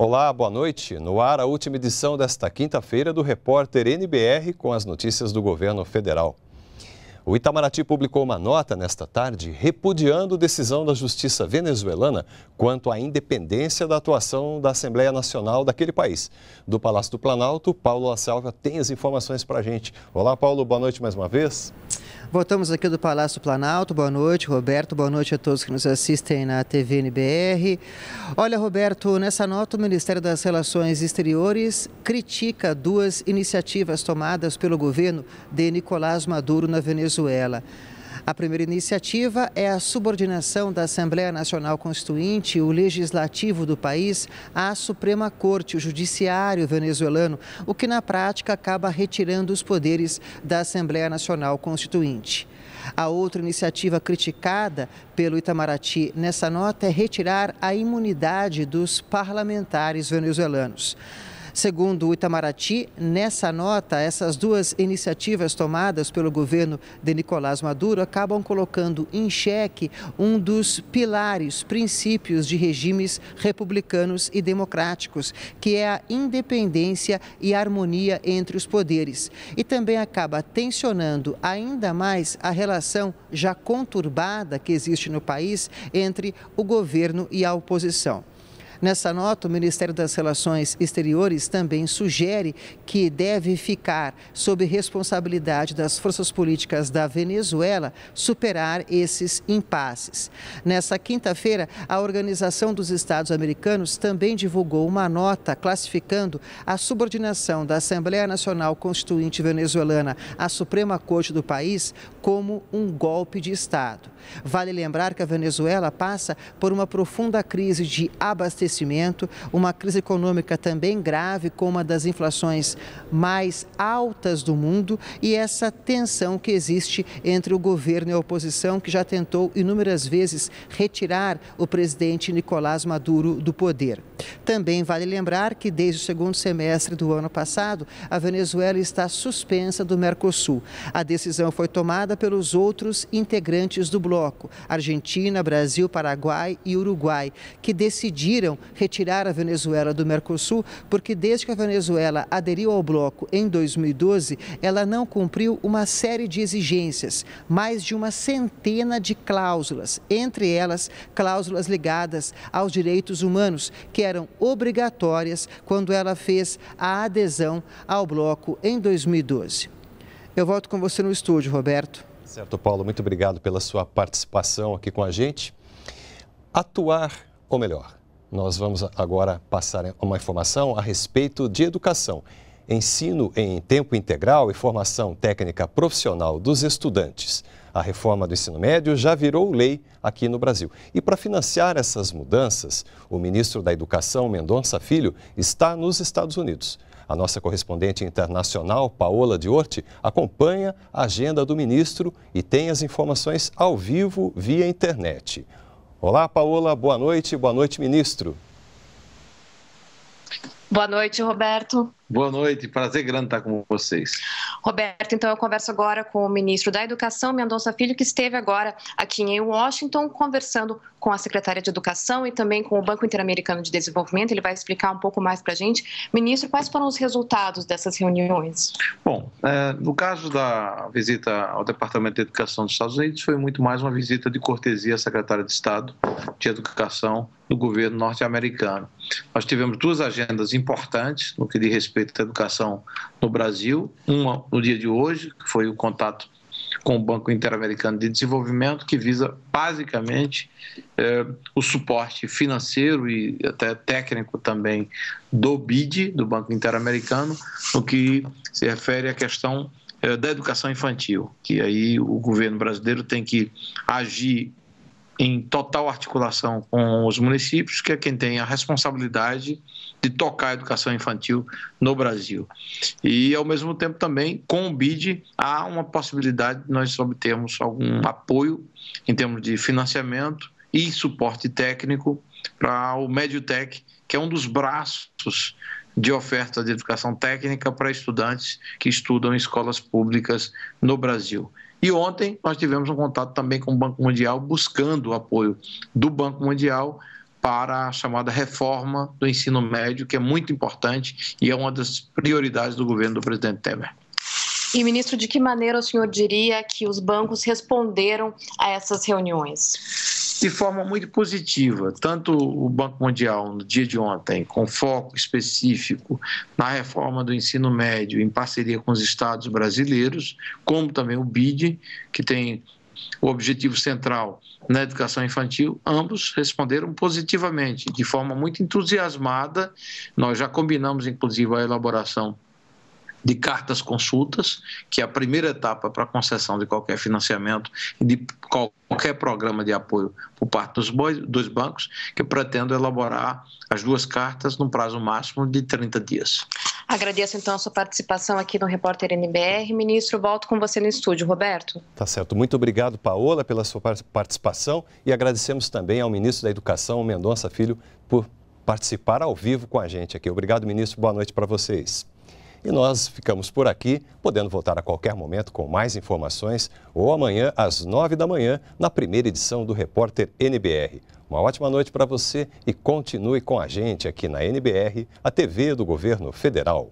Olá, boa noite. No ar, a última edição desta quinta-feira do repórter NBR com as notícias do governo federal. O Itamaraty publicou uma nota nesta tarde repudiando decisão da justiça venezuelana quanto à independência da atuação da Assembleia Nacional daquele país. Do Palácio do Planalto, Paulo La Salva tem as informações para a gente. Olá, Paulo, boa noite mais uma vez. Voltamos aqui do Palácio Planalto. Boa noite, Roberto. Boa noite a todos que nos assistem na TV NBR. Olha, Roberto, nessa nota, o Ministério das Relações Exteriores critica duas iniciativas tomadas pelo governo de Nicolás Maduro na Venezuela. A primeira iniciativa é a subordinação da Assembleia Nacional Constituinte, o legislativo do país, à Suprema Corte, o judiciário venezuelano, o que na prática acaba retirando os poderes da Assembleia Nacional Constituinte. A outra iniciativa criticada pelo Itamaraty nessa nota é retirar a imunidade dos parlamentares venezuelanos. Segundo o Itamaraty, nessa nota, essas duas iniciativas tomadas pelo governo de Nicolás Maduro acabam colocando em xeque um dos pilares, princípios de regimes republicanos e democráticos, que é a independência e harmonia entre os poderes. E também acaba tensionando ainda mais a relação já conturbada que existe no país entre o governo e a oposição. Nessa nota, o Ministério das Relações Exteriores também sugere que deve ficar sob responsabilidade das forças políticas da Venezuela superar esses impasses. Nessa quinta-feira, a Organização dos Estados Americanos também divulgou uma nota classificando a subordinação da Assembleia Nacional Constituinte venezuelana à Suprema Corte do país como um golpe de Estado. Vale lembrar que a Venezuela passa por uma profunda crise de abastecimento, uma crise econômica também grave, com uma das inflações mais altas do mundo e essa tensão que existe entre o governo e a oposição, que já tentou inúmeras vezes retirar o presidente Nicolás Maduro do poder. Também vale lembrar que desde o segundo semestre do ano passado, a Venezuela está suspensa do Mercosul. A decisão foi tomada pelos outros integrantes do bloco, Argentina, Brasil, Paraguai e Uruguai, que decidiram retirar a Venezuela do Mercosul porque desde que a Venezuela aderiu ao bloco em 2012, ela não cumpriu uma série de exigências, mais de uma centena de cláusulas, entre elas cláusulas ligadas aos direitos humanos, que eram obrigatórias quando ela fez a adesão ao bloco em 2012. Eu volto com você no estúdio, Roberto. Certo, Paulo, muito obrigado pela sua participação aqui com a gente. Atuar, ou melhor, nós vamos agora passar uma informação a respeito de educação. Ensino em tempo integral e formação técnica profissional dos estudantes. A reforma do ensino médio já virou lei aqui no Brasil. E para financiar essas mudanças, o ministro da Educação, Mendonça Filho, está nos Estados Unidos. A nossa correspondente internacional, Paola Diorti, acompanha a agenda do ministro e tem as informações ao vivo via internet. Olá, Paola, boa noite. Boa noite, ministro. Boa noite, Roberto. Boa noite, prazer grande estar com vocês. Roberto, então eu converso agora com o ministro da Educação, Mendonça Filho, que esteve agora aqui em Washington conversando com a secretária de Educação e também com o Banco Interamericano de Desenvolvimento. Ele vai explicar um pouco mais para a gente. Ministro, quais foram os resultados dessas reuniões? Bom, é, no caso da visita ao Departamento de Educação dos Estados Unidos, foi muito mais uma visita de cortesia à secretária de Estado de Educação do governo norte-americano. Nós tivemos duas agendas importantes no que diz respeito à educação no Brasil. Uma no dia de hoje, que foi o contato com o Banco Interamericano de Desenvolvimento, que visa basicamente eh, o suporte financeiro e até técnico também do BID, do Banco Interamericano, no que se refere à questão eh, da educação infantil, que aí o governo brasileiro tem que agir em total articulação com os municípios, que é quem tem a responsabilidade de tocar a educação infantil no Brasil. E, ao mesmo tempo, também, com o BID, há uma possibilidade de nós obtermos algum apoio em termos de financiamento e suporte técnico para o MedioTech, que é um dos braços de oferta de educação técnica para estudantes que estudam em escolas públicas no Brasil. E ontem nós tivemos um contato também com o Banco Mundial, buscando o apoio do Banco Mundial para a chamada reforma do ensino médio, que é muito importante e é uma das prioridades do governo do presidente Temer. E, ministro, de que maneira o senhor diria que os bancos responderam a essas reuniões? De forma muito positiva, tanto o Banco Mundial, no dia de ontem, com foco específico na reforma do ensino médio, em parceria com os estados brasileiros, como também o BID, que tem o objetivo central na educação infantil, ambos responderam positivamente, de forma muito entusiasmada. Nós já combinamos, inclusive, a elaboração de cartas consultas, que é a primeira etapa para a concessão de qualquer financiamento e de qualquer programa de apoio por parte dos, dois bancos, que pretendo elaborar as duas cartas no prazo máximo de 30 dias. Agradeço então a sua participação aqui no Repórter NBR. Ministro, volto com você no estúdio. Roberto. Tá certo. Muito obrigado, Paola, pela sua participação e agradecemos também ao ministro da Educação, Mendonça Filho, por participar ao vivo com a gente aqui. Obrigado, ministro. Boa noite para vocês. E nós ficamos por aqui, podendo voltar a qualquer momento com mais informações ou amanhã às nove da manhã na primeira edição do Repórter NBR. Uma ótima noite para você e continue com a gente aqui na NBR, a TV do Governo Federal.